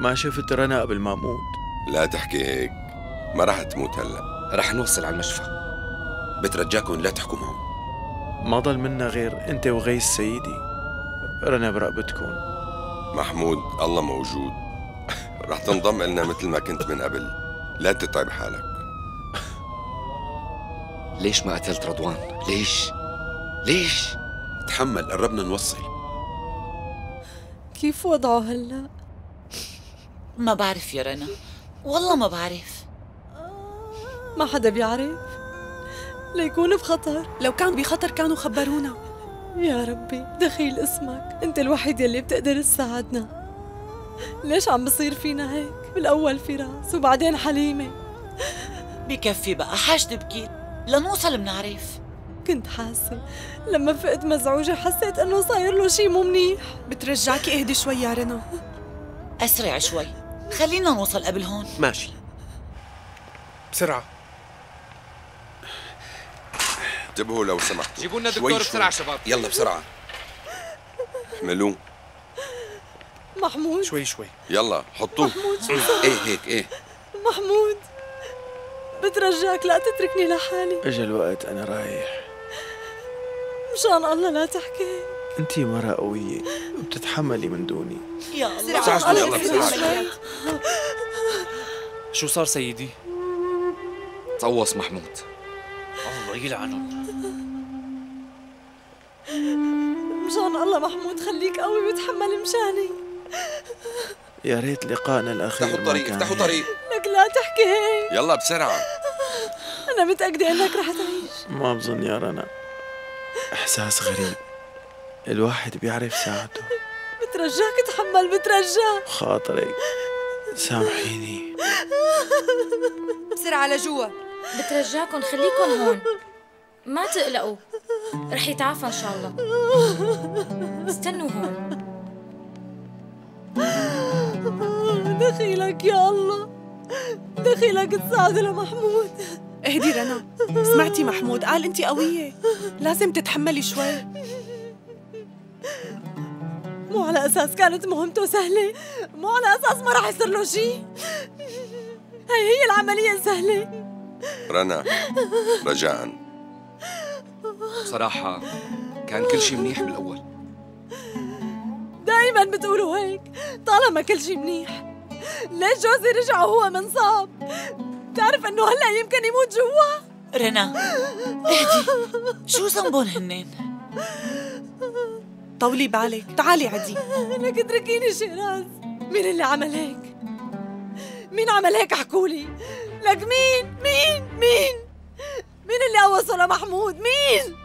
ما شفت رنا قبل ما أموت؟ لا تحكي هيك. ما راح تموت هلا. رح نوصل على المشفى. بترجاكم لا تحكوا معهم ما ضل منا غير أنت وغيث سيدي. رنا برقبتكم. محمود الله موجود. رح تنضم إلنا مثل ما كنت من قبل. لا تتعب حالك. ليش ما قتلت رضوان؟ ليش؟ ليش؟ تحمل قربنا نوصل. كيف وضعه هلا؟ ما بعرف يا رنا. والله ما بعرف. ما حدا بيعرف. ليكون بخطر. لو كان بخطر كانوا خبرونا. يا ربي دخيل اسمك. انت الوحيد يلي بتقدر تساعدنا. ليش عم بصير فينا هيك؟ بالأول فراس وبعدين حليمة. بكفي بقى. حاجتي بكيت لنوصل بنعرف. كنت حاسة. لما فقت مزعوجة حسيت إنه صاير له شيء مو منيح. بترجاكي اهدي شوي يا رنا. اسرع شوي. خلينا نوصل قبل هون. ماشي. بسرعة. انتبهوا لو سمحتوا. جيبوا لنا دكتور شوي. بسرعة شباب. يلا بسرعة. احملوه. محمود. شوي شوي. يلا حطوه. محمود. شو صار؟ إيه هيك إيه. محمود بترجاك لا تتركني لحالي. إجا الوقت أنا رايح. مشان الله لا تحكي. أنت مرة قوية وبتتحملي من دوني. يا الله. بسرعة الله بسرعة. شوي. شو صار سيدي؟ توص محمود. الله يلعنه. مشان الله محمود خليك قوي وتحمل مشاني. يا ريت لقائنا الأخير افتحوا كان افتحوا. طريق لك لا تحكي هيك. يلا بسرعة. أنا متأكدة إنك رح تعيش. ما بظن يا رنا. إحساس غريب. الواحد بيعرف ساعته. بترجاك تحمل بترجاك. خاطرك سامحيني. بسرعة لجوا بترجاكم خليكن هون. ما تقلقوا. رح يتعافى إن شاء الله. استنوا هون. دخيلك يا الله. دخيلك تساعده لمحمود. اهدي رنا. سمعتي محمود؟ قال انت قوية. لازم تتحملي شوي. مو على أساس كانت مهمته سهلة. مو على أساس ما رح يصير له شيء هي هي العملية سهلة. رنا رجاء. بصراحة كان كل شيء منيح بالأول. دايما بتقولوا هيك طالما كل شيء منيح. ليش جوزي رجع وهو منصاب؟ بتعرف إنه هلأ يمكن يموت جوا؟ رنا اهدي. شو ذنبهم هنن طولي بالك تعالي عدي. لك اتركيني شيراز. مين اللي عمل هيك؟ مين عمل هيك؟ احكولي. لك مين؟ مين؟ مين؟ مين اللي قوصه لمحمود مين؟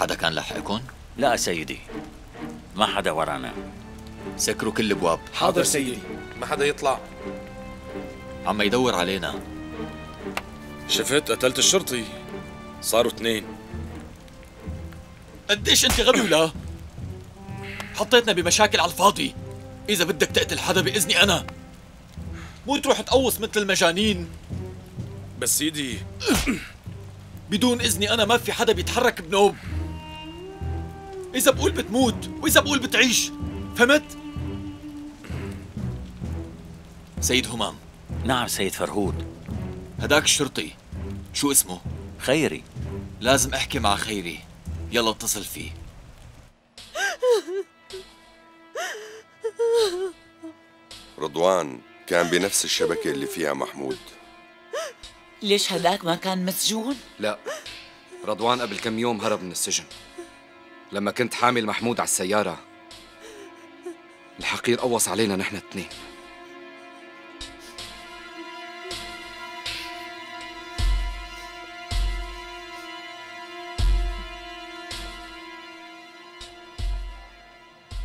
حدا كان لحقكن؟ لا سيدي ما حدا ورانا. سكروا كل الابواب حاضر سيدي ما حدا يطلع. عم يدور علينا. شفت؟ قتلت الشرطي. صاروا اثنين قديش انت غبي ولا حطيتنا بمشاكل على الفاضي. إذا بدك تقتل حدا بإذني أنا. مو تروح تقوص مثل المجانين. بس سيدي. بدون إذني أنا ما في حدا بيتحرك بنوب إذا بقول بتموت وإذا بقول بتعيش فهمت؟ سيد همام. نعم سيد فرهود. هداك الشرطي شو اسمه؟ خيري. لازم أحكي مع خيري. يلا اتصل فيه. رضوان كان بنفس الشبكة اللي فيها محمود. ليش هداك ما كان مسجون؟ لا رضوان قبل كم يوم هرب من السجن. لما كنت حامل محمود على السيارة الحقير قوص علينا نحن الاثنين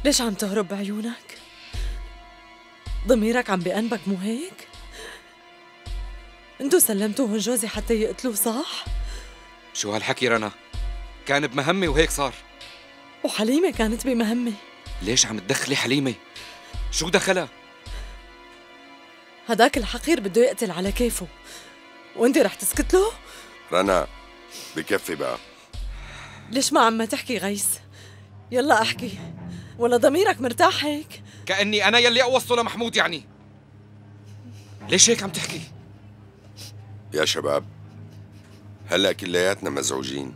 ليش عم تهرب بعيونك ضميرك عم بأنبك مو هيك؟ انتو سلمتوهم جوزي حتى يقتلوه صح؟ شو هالحكي رنا كان بمهمة وهيك صار وحليمة كانت بمهمة. ليش عم تدخلي حليمة؟ شو دخلها؟ هداك الحقير بده يقتل على كيفه. وانت رح تسكت له؟ رنا بكفي بقى. ليش ما عم تحكي غيس؟ يلا احكي. ولا ضميرك مرتاح هيك؟ كأني أنا يلي قوصته لمحمود يعني. ليش هيك عم تحكي؟ يا شباب هلأ كلياتنا مزعوجين.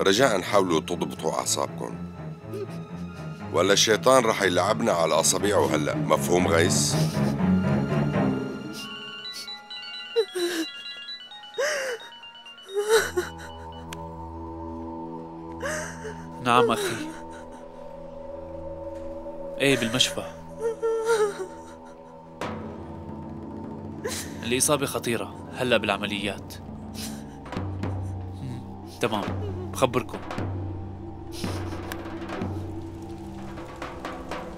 رجاء حاولوا تضبطوا أعصابكم. ولا الشيطان رح يلعبنا على أصابعه هلأ مفهوم غيس؟ نعم أخي. إيه بالمشفى. الإصابة خطيرة. هلأ بالعمليات. تمام. بخبركم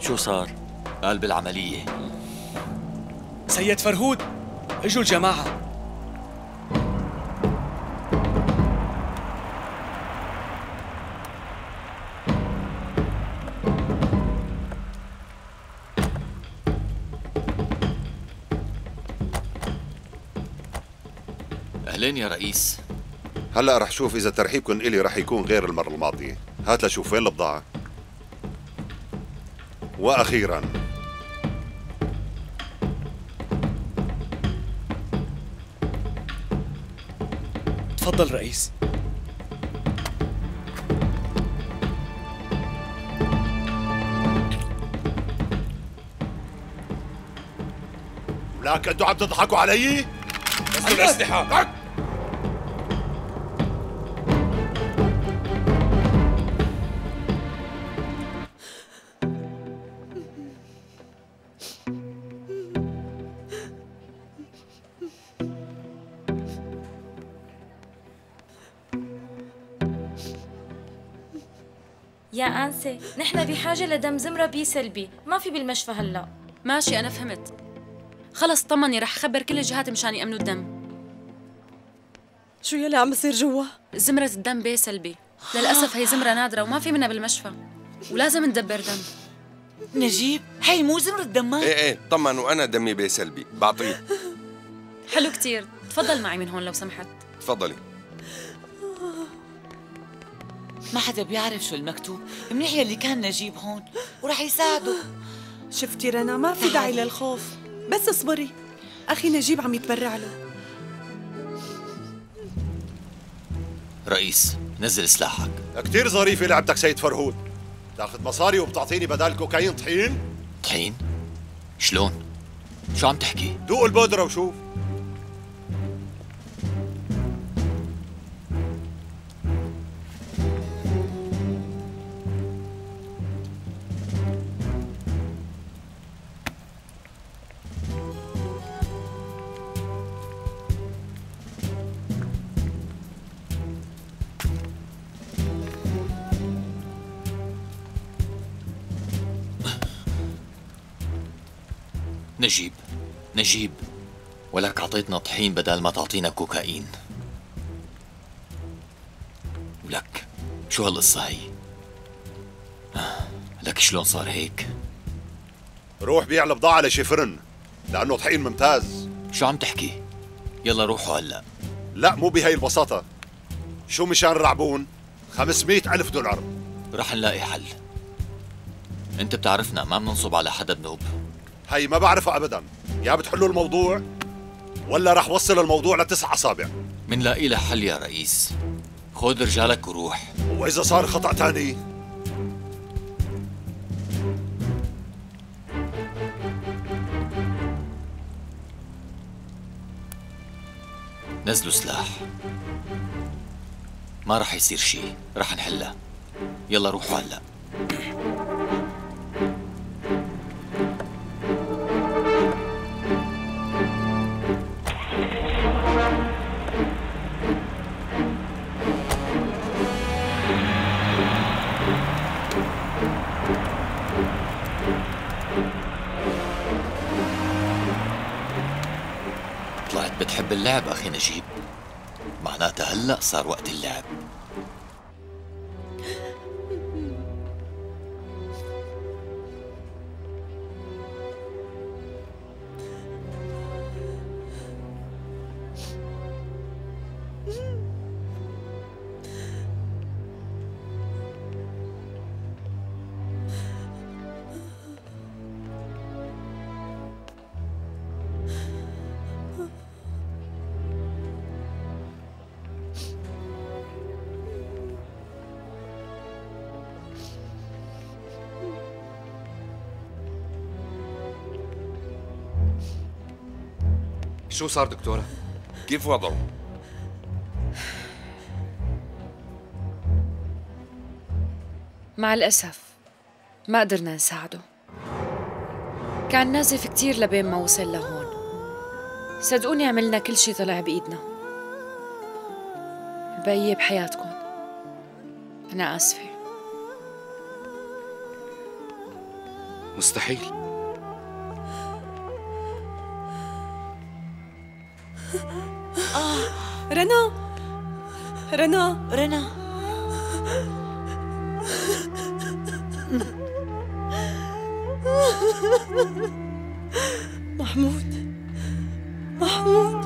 شو صار؟ قال بالعملية. سيد فرهود اجوا الجماعة. أهلين يا رئيس. هلا رح شوف إذا ترحيبكم إلي رح يكون غير المرة الماضية. هات لشوف وين البضاعة؟ وأخيرا. تفضل رئيس. ولك أنتوا عم تضحكوا علي؟ بس الأسلحة. يا أنسة نحن بحاجة لدم زمرة بي سلبي. ما في بالمشفى هلأ. ماشي أنا فهمت. خلص طمني رح خبر كل الجهات مشان يأمنوا الدم. شو يلي عم بصير جوا؟ زمرة الدم بي سلبي. للأسف هي زمرة نادرة وما في منها بالمشفى. ولازم ندبر دم. نجيب. هي مو زمرة دمار إيه إيه طمن وأنا دمي بي سلبي. بعطيه حلو كتير. تفضل معي من هون لو سمحت. تفضلي. ما حدا بيعرف شو المكتوب. منيح يلي كان نجيب هون ورح يساعده شفتي رنا ما في داعي للخوف. بس اصبري أخي نجيب عم يتبرع له. رئيس نزل سلاحك. كثير ظريفه لعبتك سيد فرهود. تاخذ مصاري وبتعطيني بدال كوكايين طحين؟ طحين؟ شلون؟ شو عم تحكي؟ دوق البودرة وشوف. نجيب. نجيب. ولك عطيتنا طحين بدل ما تعطينا كوكايين. ولك شو هالقصة هي؟ آه، لك شلون صار هيك؟ روح بيع البضاعة لشي فرن لأنه طحين ممتاز. شو عم تحكي؟ يلا روحوا هلا. لا مو بهي البساطة. شو مشان الرعبون 500 ألف دولار. رح نلاقي حل. أنت بتعرفنا ما بننصب على حدا بنوب. هي ما بعرفها أبدا. يا بتحلوا الموضوع ولا رح وصل الموضوع لتسع أصابع. منلاقي له حل يا رئيس. خذ رجالك وروح. وإذا صار خطأ تاني. نزلوا سلاح. ما رح يصير شيء. رح نحلها. يلا روحوا هلأ. اللعب أخي نجيب. معناتها هلأ صار وقت اللعب. شو صار دكتورة؟ كيف وضعه؟ مع الأسف ما قدرنا نساعده. كان نازف كتير لبين ما وصل لهون. صدقوني عملنا كل شي طلع بإيدنا. البقية بحياتكم. أنا آسفة. مستحيل. آه رنا. رنا. رنا. محمود. محمود.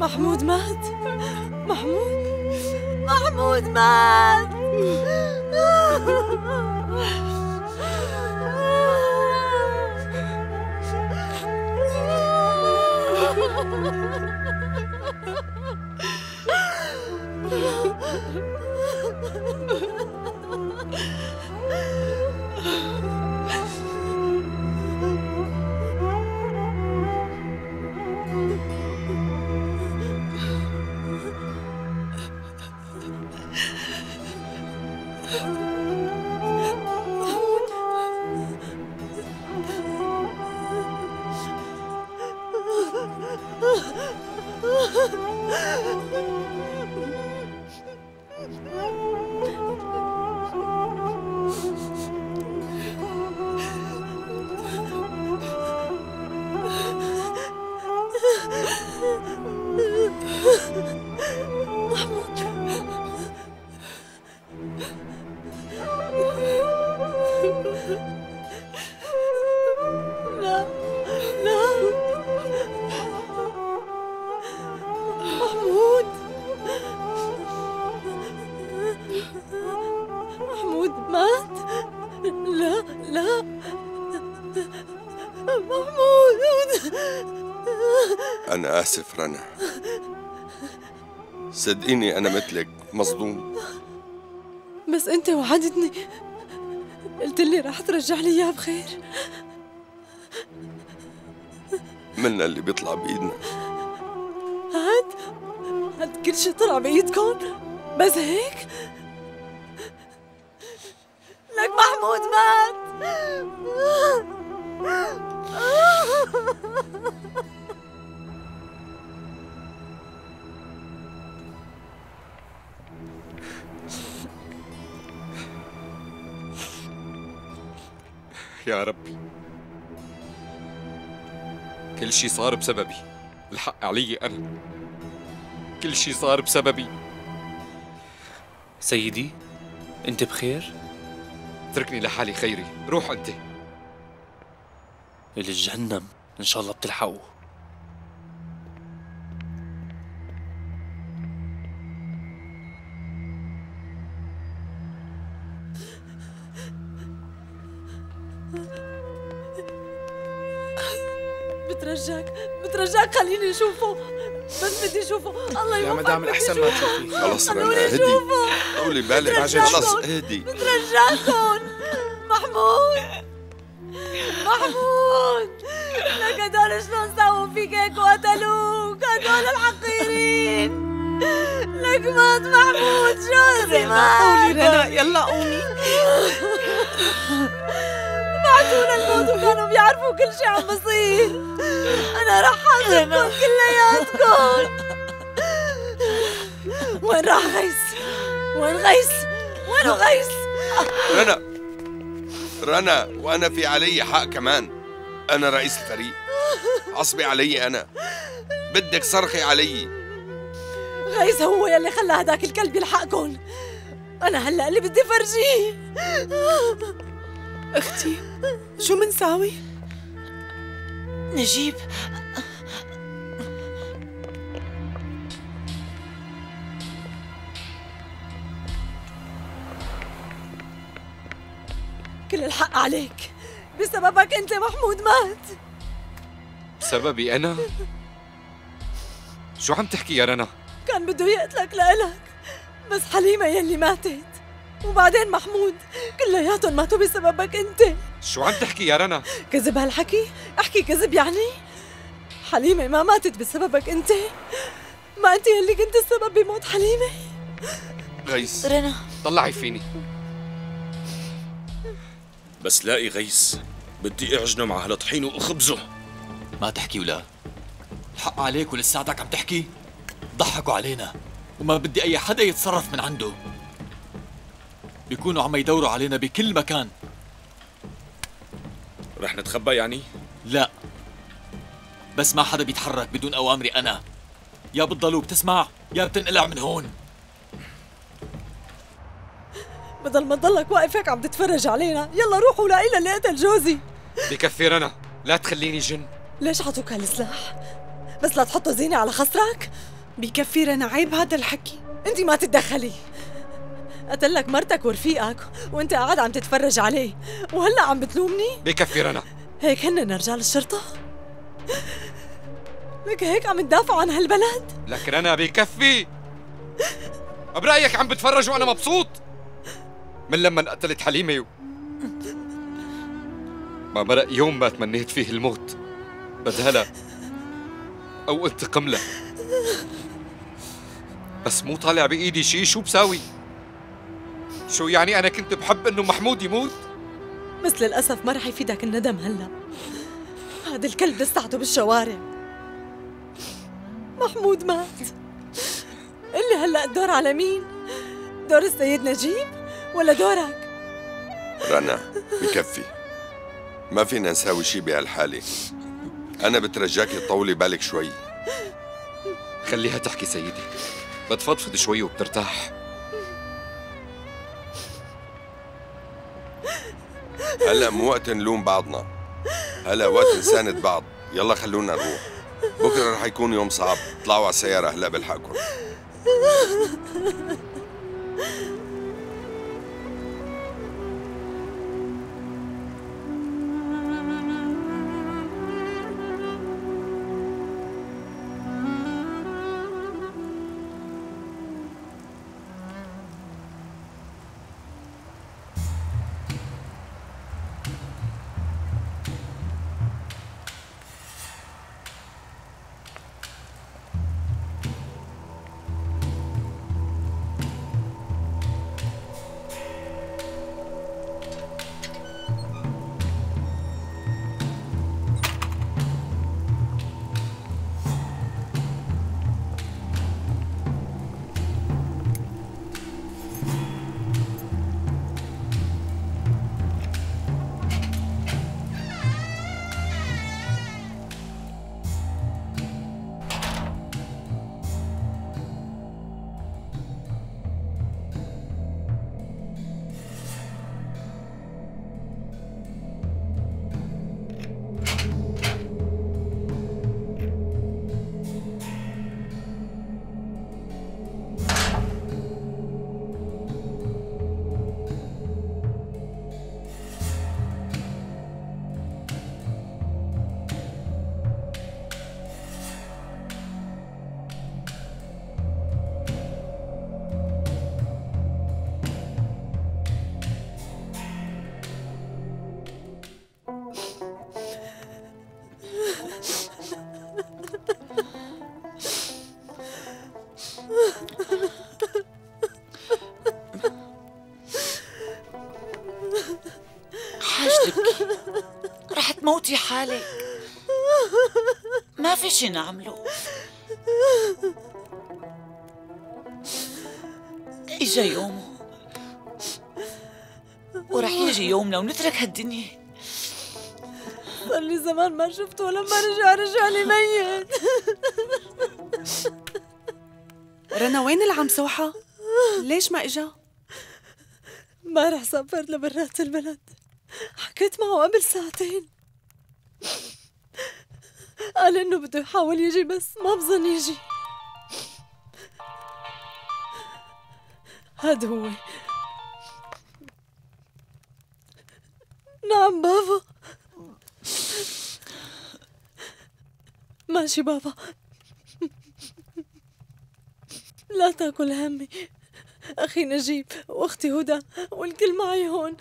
محمود مات. محمود. محمود مات. آسف رنا. صدقيني أنا مثلك مصدوم. بس أنت وعدتني. قلت لي رح ترجع لي إياه بخير. منا اللي بيطلع بإيدنا. هاد هاد كل شي طلع بإيدكم. بس هيك؟ لك محمود مات. يا ربي كل شي صار بسببي. الحق علي أنا. كل شي صار بسببي. سيدي أنت بخير؟ اتركني لحالي خيري. روح أنت. اللي جهنم إن شاء الله بتلحقه. مدام الأحسن ما. تشوفيه. خلص رنا خلوني هدي. أشوفه. طولي بالك بترجاكم. خلص اهدي بترجاكم محمود. محمود. لك هدول شلون سووا فيك هيك وقتلوك؟ هدول الحقيرين. لك مات محمود. جوزي مات قولي رنا يلا قومي بعتونا الموت وكانوا بيعرفوا كل شيء عم بصير. أنا رح حاسبكم كلياتكم. وين راح غيث؟ وين غيث؟ وينه غيث؟ رنا رنا وأنا في علي حق كمان أنا رئيس الفريق عصبي علي أنا بدك صرخي علي غيث هو يلي خلى هداك الكلب يلحقكن أنا هلأ اللي بدي فرجيه أختي شو منساوي؟ نجيب كل الحق عليك. بسببك أنت محمود مات. بسببي أنا؟ شو عم تحكي يا رنا؟ كان بده يقتلك لإلك. بس حليمة يلي ماتت. وبعدين محمود كلياتهم ماتوا بسببك أنت. شو عم تحكي يا رنا؟ كذب هالحكي؟ احكي كذب يعني؟ حليمة ما ماتت بسببك أنت. ما أنت يلي كنت السبب بموت حليمة. غيس رنا. طلعي فيني. بس لاقي غيس بدي اعجنه مع هالطحين واخبزه ما تحكي ولا. الحق عليك ولساتك عم تحكي؟ ضحكوا علينا. وما بدي أي حدا يتصرف من عنده. بيكونوا عم يدوروا علينا بكل مكان. رح نتخبى يعني؟ لا. بس ما حدا بيتحرك بدون أوامري أنا. يا بتضلوا بتسمع يا بتنقلع من هون. بدل ما تضلك واقف هيك عم تتفرج علينا. يلا روح ولاقي لها اللي قتل جوزي بكفي رنا. لا تخليني جن. ليش عطوك هالسلاح؟ بس لا تحطوا زينة على خصرك بكفي رنا عيب هذا الحكي. أنت ما تتدخلي. قتلك مرتك ورفيقك وأنت قاعد عم تتفرج عليه. وهلأ عم بتلومني؟ بكفي رنا. هيك هن رجال الشرطة لك هيك عم تدافعوا عن هالبلد؟ لك رنا بكفي. برأيك عم بتفرج وأنا مبسوط. من لما قتلت حليمة و... ما مرق يوم ما تمنيت فيه الموت. بدهلها أو انتقم لها بس مو طالع بإيدي شي. شو بساوي؟ شو يعني أنا كنت بحب إنه محمود يموت؟ بس للأسف ما رح يفيدك الندم هلا. هذا الكلب لساته بالشوارع. محمود مات. قلي هلا الدور على مين؟ دور السيد نجيب؟ ولا دورك؟ رنا بكفي. ما فينا نساوي شي بهالحالة. أنا بترجاكي تطولي بالك شوي. خليها تحكي سيدي. بتفضفض شوي وبترتاح. هلا مو وقت نلوم بعضنا. هلا وقت نساند بعض. يلا خلونا نروح. بكرة رح يكون يوم صعب. اطلعوا على السيارة هلا بلحقكم. تموتي حالك. ما في شي نعمله إجا يومه ورح يجي يومنا ونترك هالدنيا. صار لي زمان ما شفته ولما رجع رجع لي ميت. رنا وين العم سوحة؟ ليش ما إجا؟ امبارح سافرت لبرات البلد. حكيت معه قبل ساعتين. قال إنه بده يحاول يجي بس ما بظن يجي. هاد هو. نعم بابا. ماشي بابا. لا تأكل همي. أخي نجيب وأختي هدى والكل معي هون.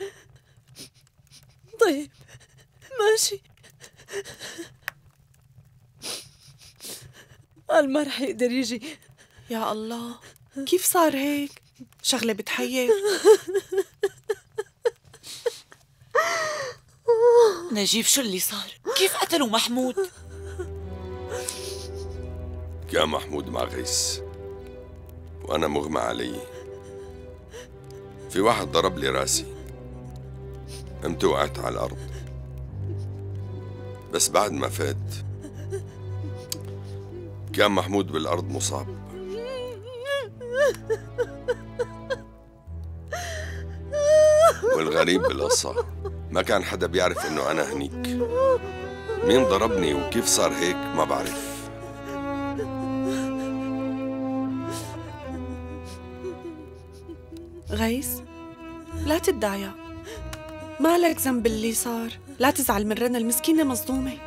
طيب ماشي. قال ما رح يقدر يجي يا الله كيف صار هيك؟ شغلة بتحير نجيب شو اللي صار؟ كيف قتلوا محمود؟ كان محمود مع غيس وأنا مغمى علي في واحد ضرب لي راسي قمت وقعت على الأرض بس بعد ما فات كان محمود بالأرض مصاب. والغريب بالقصة ما كان حدا بيعرف إنه أنا هنيك. مين ضربني وكيف صار هيك ما بعرف. غيس لا تتضايق ما لك ذنب باللي صار؟ لا تزعل من رنا المسكينة مصدومة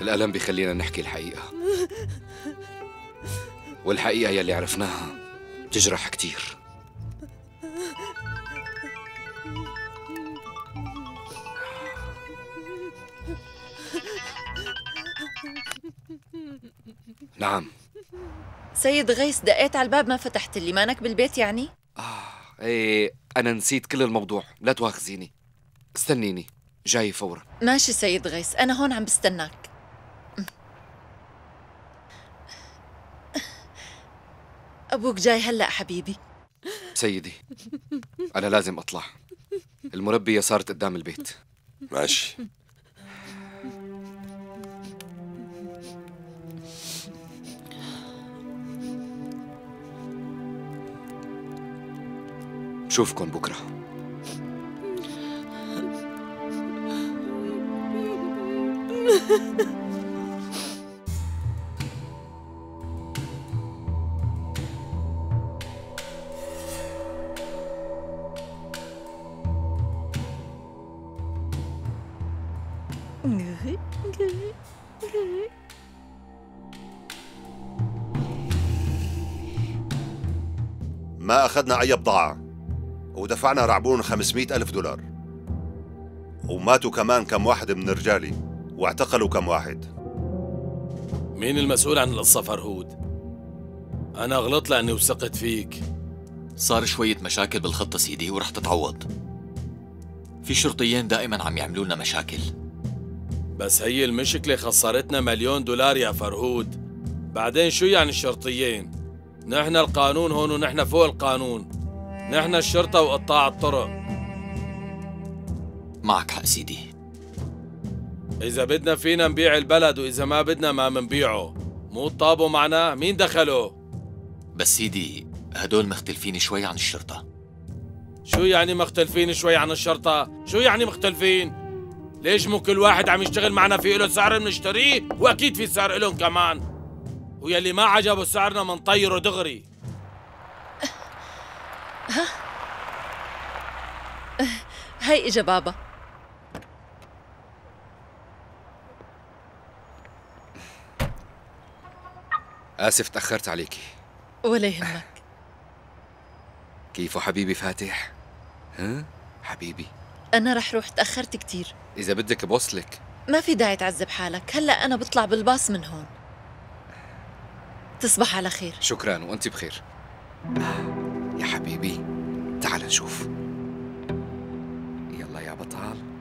الألم بيخلينا نحكي الحقيقة. والحقيقة يلي عرفناها. بتجرح كتير. نعم. سيد غيث دقيت على الباب ما فتحت لي مانك بالبيت يعني؟ إيه أنا نسيت كل الموضوع. لا تواخذيني. استنيني. جاي فورا. ماشي سيد غيث أنا هون عم بستناك. أبوك جاي هلأ حبيبي. سيدي أنا لازم أطلع. المربية صارت قدام البيت. ماشي. نشوفكن بكرة. ما أخذنا أي بضاعة. ودفعنا رعبون 500 ألف دولار. وماتوا كمان كم واحد من رجالي. واعتقلوا كم واحد. مين المسؤول عن القصة فرهود؟ أنا غلطت لأني وثقت فيك. صار شوية مشاكل بالخطة سيدي ورح تتعوض. في شرطيين دائما عم يعملوا لنا مشاكل. بس هي المشكلة خسرتنا مليون دولار يا فرهود. بعدين شو يعني الشرطيين؟ نحن القانون هون ونحن فوق القانون. نحن الشرطة وقطاع الطرق. معك حق سيدي. إذا بدنا فينا نبيع البلد وإذا ما بدنا ما منبيعه. مو طابوا معنا؟ مين دخله؟ بس سيدي هدول مختلفين شوي عن الشرطة. شو يعني مختلفين شوي عن الشرطة؟ شو يعني مختلفين؟ ليش مو كل واحد عم يشتغل معنا في له سعر بنشتريه؟ وأكيد في سعر إلهم كمان. ويلي ما عجبه سعرنا منطيره دغري. ها هاي إجا بابا. آسف تأخرت عليكي ولا يهمك. كيفه حبيبي فاتح؟ ها؟ حبيبي. أنا رح روح تأخرت كتير. إذا بدك بوصلك. ما في داعي تعذب حالك. هلأ أنا بطلع بالباص من هون. تصبح على خير. شكرا وأنت بخير. يا حبيبي تعال نشوف. يلا يا بطال.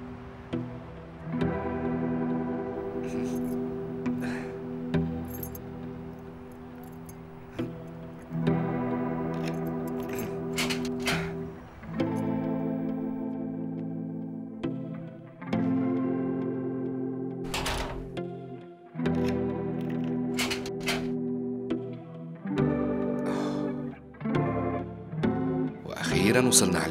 أخيرا وصلنا على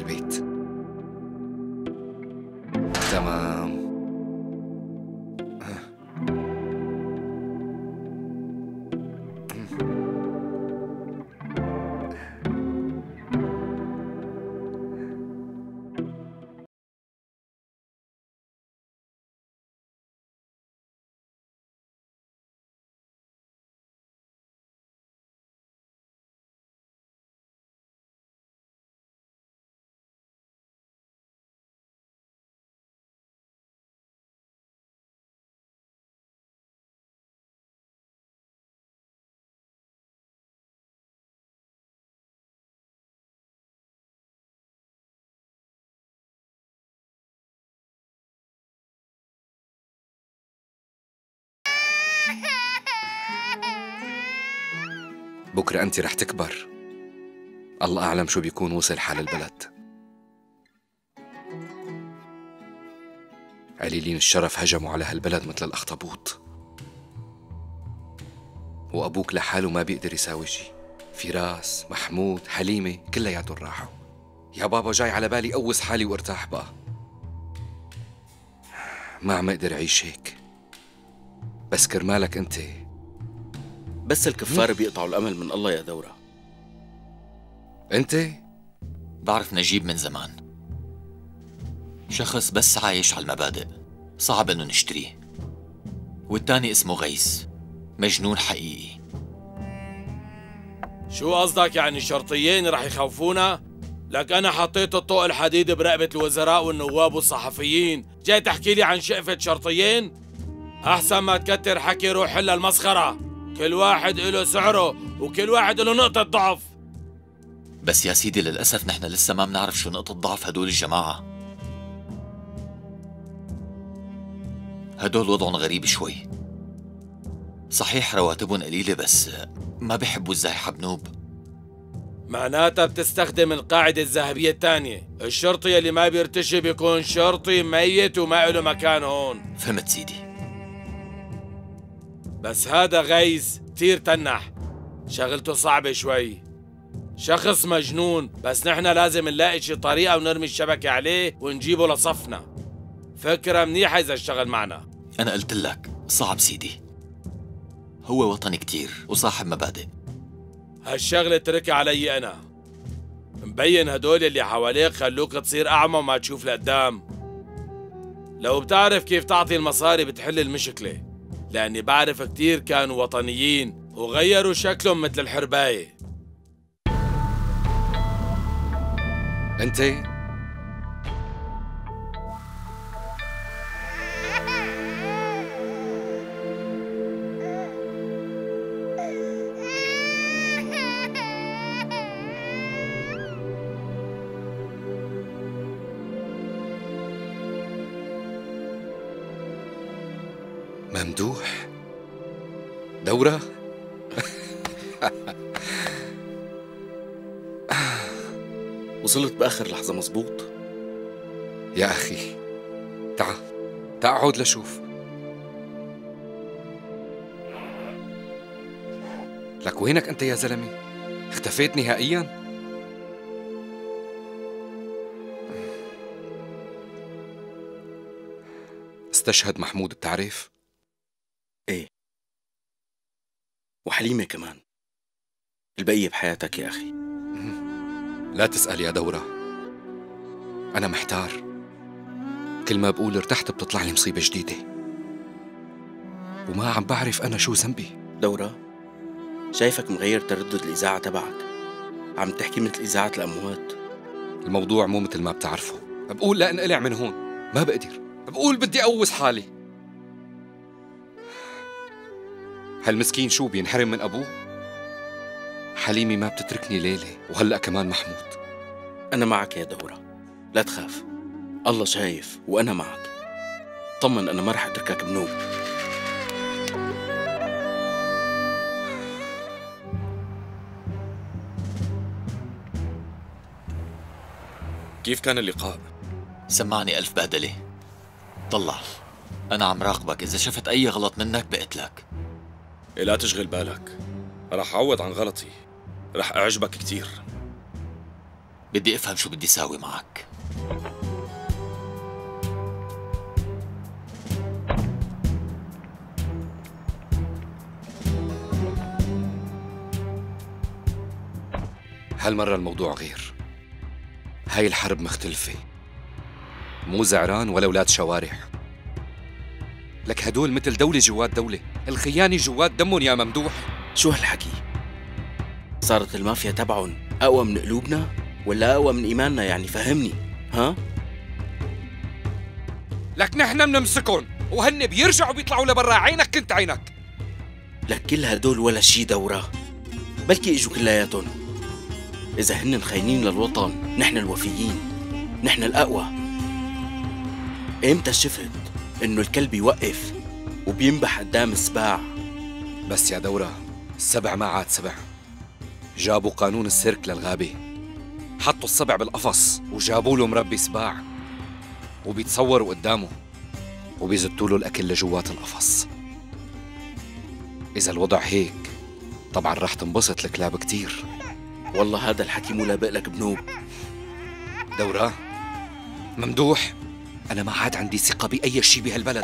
البيت تمام بكرة أنت رح تكبر. الله أعلم شو بيكون وصل حال البلد. عليلين الشرف هجموا على هالبلد مثل الأخطبوط. وأبوك لحاله ما بيقدر يساوي شي. فراس محمود حليمة كلياتهم راحوا. يا بابا جاي على بالي أوس حالي وارتاح بقى ما عم أقدر أعيش هيك. بس كرمالك أنت. بس الكفار بيقطعوا الأمل من الله يا دورة أنت؟ بعرف نجيب من زمان شخص بس عايش على المبادئ صعب إنه نشتريه والتاني اسمه غيث مجنون حقيقي شو قصدك يعني الشرطيين رح يخوفونا؟ لك أنا حطيت الطوق الحديد برقبة الوزراء والنواب والصحفيين جاي تحكي لي عن شقفة شرطيين؟ أحسن ما تكتر حكي روح حل المسخرة كل واحد له سعره وكل واحد له نقطة ضعف. بس يا سيدي للأسف نحن لسه ما بنعرف شو نقطة ضعف هدول الجماعة. هدول وضعهم غريب شوي. صحيح رواتبهم قليلة بس ما بيحبوا الزايحة بنوب معناتها بتستخدم القاعدة الذهبية الثانية. الشرطي اللي ما بيرتشي بيكون شرطي ميت وما له مكان هون. فهمت سيدي. بس هذا غيث كتير تنح. شغلته صعبة شوي. شخص مجنون بس نحن لازم نلاقي شي طريقة ونرمي الشبكة عليه ونجيبه لصفنا. فكرة منيحة إذا اشتغل معنا. أنا قلت لك صعب سيدي. هو وطني كتير وصاحب مبادئ. هالشغلة اتركها علي أنا. مبين هدول اللي حواليك خلوك تصير أعمى وما تشوف لقدام. لو بتعرف كيف تعطي المصاري بتحل المشكلة. لأني بعرف كتير كانوا وطنيين وغيروا شكلهم مثل الحرباية. أنت ممدوح دورة وصلت بآخر لحظة مزبوط يا أخي تعا تعا اقعد لشوف لك وينك أنت يا زلمة؟ اختفيت نهائياً؟ استشهد محمود بتعرف؟ إيه وحليمة كمان. البقية بحياتك يا أخي. لا تسأل يا دورة. أنا محتار. كل ما بقول ارتحت بتطلع لي مصيبة جديدة. وما عم بعرف أنا شو ذنبي. دورة شايفك مغير تردد الإذاعة تبعك. عم تحكي مثل إذاعة الأموات. الموضوع مو مثل ما بتعرفه. بقول لا انقلع من هون ما بقدر. بقول بدي أوس حالي. هالمسكين شو بينحرم من أبوه؟ حليمي ما بتتركني ليلة وهلأ كمان محمود. أنا معك يا دورة لا تخاف. الله شايف وأنا معك. طمن أنا ما رح أتركك بنوب. كيف كان اللقاء؟ سمعني ألف بهدلة. طلع أنا عم راقبك. إذا شفت أي غلط منك بقتلك. لا تشغل بالك. رح أعوض عن غلطي. رح أعجبك كتير. بدي أفهم شو بدي ساوي معك. هالمرة الموضوع غير. هاي الحرب مختلفة. مو زعران ولا ولاد شوارع. لك هدول مثل دولة جوات دولة. الخيانة جوات دمهم يا ممدوح. شو هالحكي؟ صارت المافيا تبعهم أقوى من قلوبنا ولا أقوى من إيماننا يعني فهمني؟ ها؟ لك نحن بنمسكهم وهن بيرجعوا بيطلعوا لبرا عينك كنت عينك. لك كل هدول ولا شي دورة. بلكي إجوا كلياتهم. إذا هن خاينين للوطن نحن الوفيين نحن الأقوى. إمتى شفت إنه الكلب يوقف؟ وبينبح قدام السباع بس يا دورة السبع ما عاد سبع. جابوا قانون السيرك للغابة. حطوا السبع بالقفص وجابوا له مربي سباع. وبيتصوروا قدامه وبيزتوا له الأكل لجوات القفص. إذا الوضع هيك طبعا رح تنبسط الكلاب كتير. والله هذا الحكي مو لابق لك بنوب. دورة ممدوح أنا ما عاد عندي ثقة بأي شيء بهالبلد.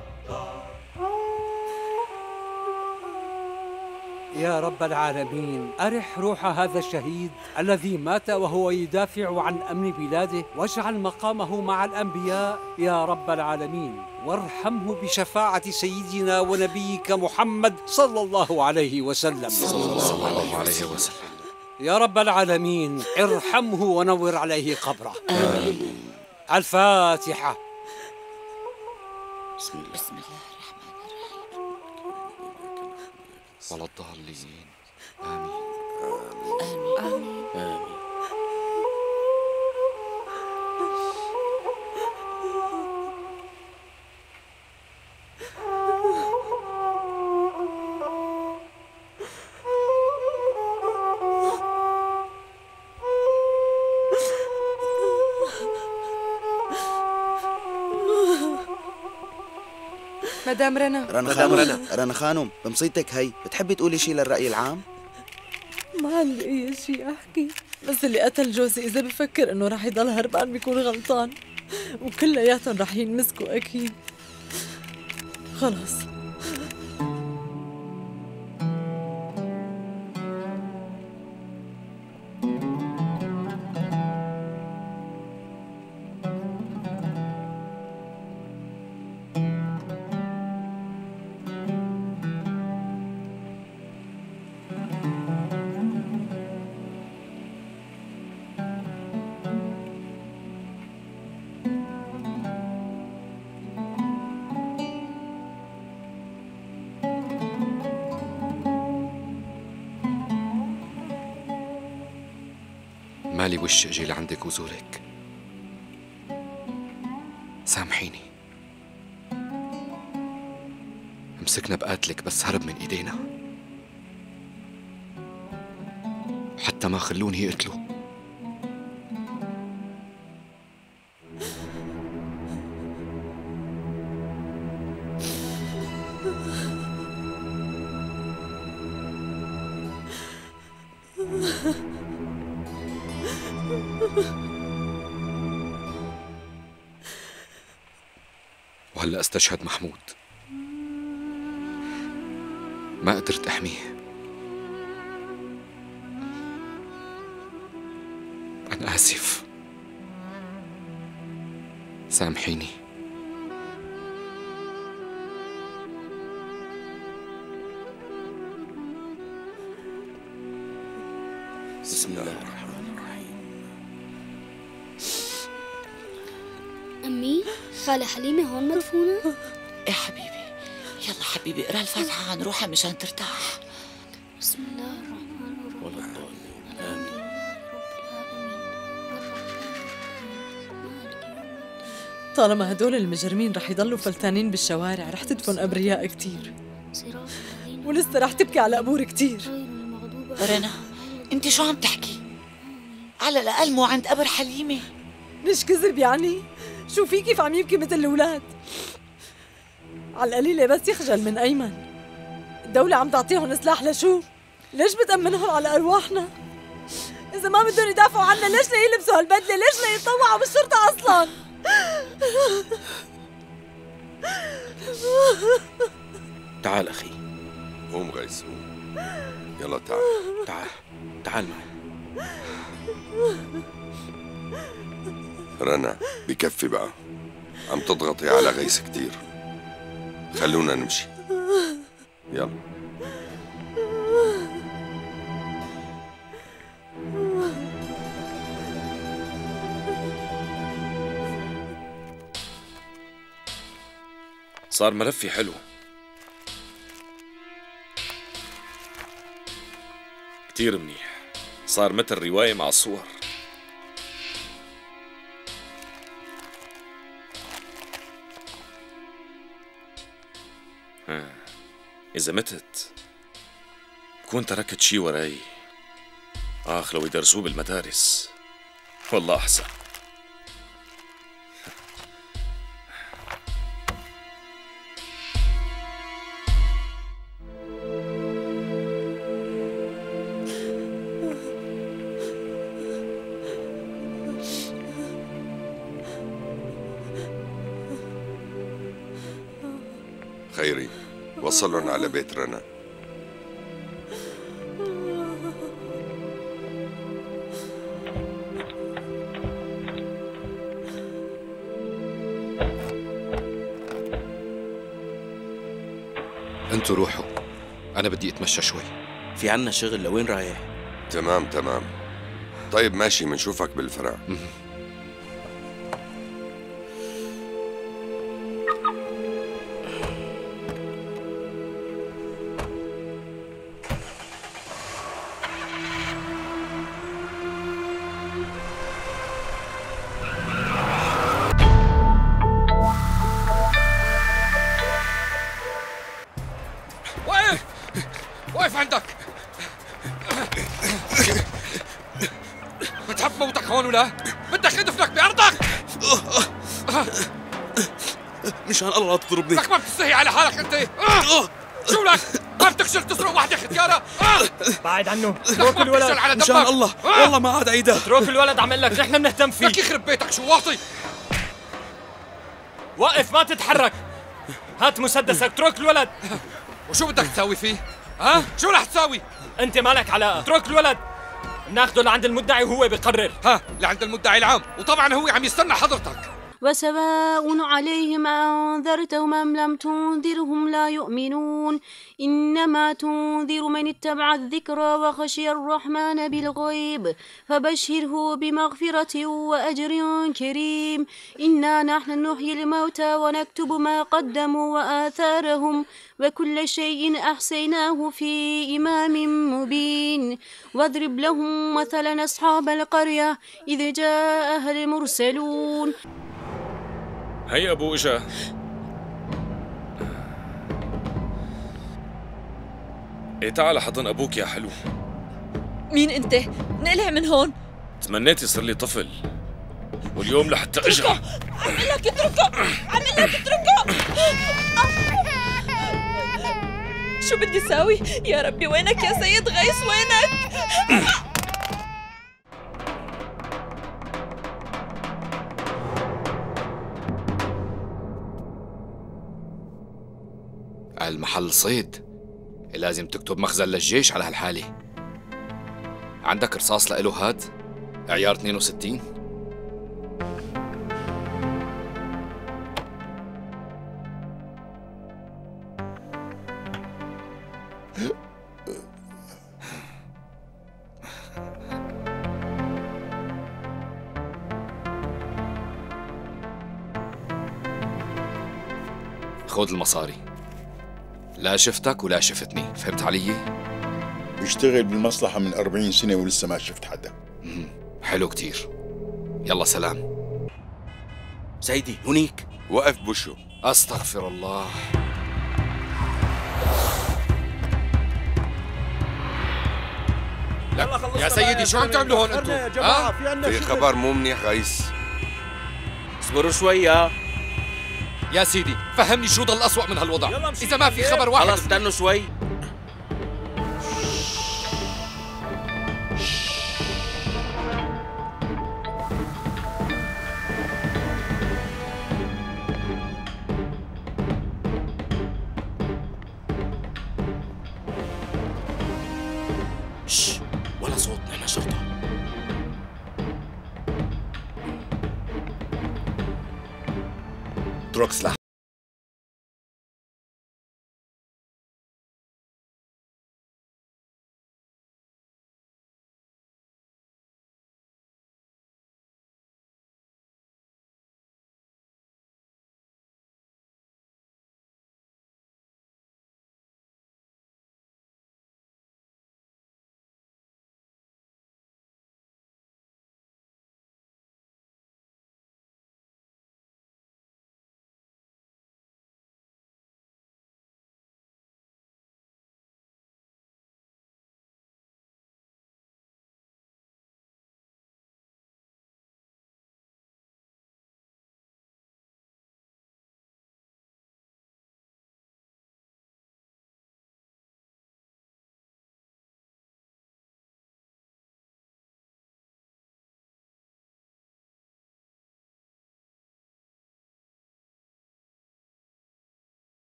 يا رب العالمين أرح روح هذا الشهيد الذي مات وهو يدافع عن أمن بلاده واجعل مقامه مع الأنبياء. يا رب العالمين وارحمه بشفاعة سيدنا ونبيك محمد صلى الله عليه وسلم. صلى الله عليه وسلم. يا رب العالمين ارحمه ونور عليه قبره. آمين. الفاتحة. بسم الله. بسم الله ولا الضالين. آمين. آمين. آمين. مدام رنا. رنا خانم رنا. خانم بمصيتك هي. بتحبي تقولي شي للرأي العام؟ ما عندي أي شيء أحكي. بس اللي قتل جوزي إذا بفكر إنه رح يضل هربان بيكون غلطان. وكلياتهم رح ينمسكوا أكيد. خلص وش أجي لعندك وزورك؟ سامحيني. مسكنا بقاتلك بس هرب من إيدينا. حتى ما خلوني يقتلوا استشهد محمود. ما قدرت أحميه. أنا آسف. سامحيني. خالة حليمة هون مدفونة؟ إيه حبيبي يلا حبيبي اقرأ الفاتحة عن روحها مشان ترتاح. بسم الله الرحمن الرحيم. ولا الضالين آمين. طالما هدول المجرمين رح يضلوا فلتانين بالشوارع رح تدفن أبرياء كتير. ولسه رح تبكي على قبور كتير. رنا انت شو عم تحكي؟ على الأقل مو عند قبر حليمة. ليش كذب يعني؟ شوفي كيف عم يبكي مثل الأولاد على القليلة بس يخجل من أيمن الدولة عم تعطيهم سلاح لشو؟ ليش بتأمنهم على أرواحنا؟ إذا ما بدهم يدافعوا عنا ليش لا يلبسوا هالبدلة؟ ليش لا يتطوعوا بالشرطة أصلاً؟ تعال أخي قوم غيث قوم يلا تعال تعال تعال معي رنا بكفي بقى. عم تضغطي على غيث كتير. خلونا نمشي. يلا. صار ملفي حلو. كتير منيح. صار مثل رواية مع الصور. إذا متت بكون تركت شي وراي آخ لو يدرسوه بالمدارس والله أحسن. خيري. وصلهم على بيت رنا. أنتوا روحوا. أنا بدي أتمشى شوي. في عنا شغل لوين رايح؟ تمام تمام. طيب ماشي منشوفك بالفرع. عنه ما بتكسر على دمك. مشان الله والله ما عاد عيدها اترك الولد عم لك نحن بنهتم فيه. لك يخرب بيتك شو واطي وقف ما تتحرك. هات مسدسك اترك الولد. وشو بدك تساوي فيه؟ ها؟ شو رح تساوي؟ أنت مالك علاقه اترك الولد. بناخده لعند المدعي وهو بيقرر. ها لعند المدعي العام. وطبعا هو عم يستنى حضرتك. وسواء عليهم أنذرتهم أم لم تنذرهم لا يؤمنون. إنما تنذر من اتبع الذكر وخشي الرحمن بالغيب فبشره بمغفرة وأجر كريم. إنا نحن نحيي الموتى ونكتب ما قدموا وآثارهم. وكل شيء أحصيناه في إمام مبين. واضرب لهم مثلا أصحاب القرية إذ جاءها المرسلون. هي أبو إجا إيه تعال حضن أبوك يا حلو. مين أنت؟ نقلع من هون. تمنيت يصير لي طفل. واليوم لحتى إجا عم لك اتركه. عم لك اتركه. شو بدي ساوي؟ يا ربي وينك يا سيد غيث؟ وينك؟ المحل صيد. لازم تكتب مخزن للجيش على هالحالة. عندك رصاص لإله هاد؟ عيار 62 المصاري. لا شفتك ولا شفتني فهمت علي؟ بيشتغل بالمصلحة من 40 سنة ولسه ما شفت حدا. حلو كتير. يلا سلام. سيدي هنيك. وقف بوشه أستغفر الله. يا سيدي شو عم تعملوا هون أنتم؟ ها؟ في خبر مو منيح غيس اصبروا شوية. يا سيدي فهمني شو ضل أسوأ من هالوضع. إذا ما في خبر واحد. خلص استنوا شوي.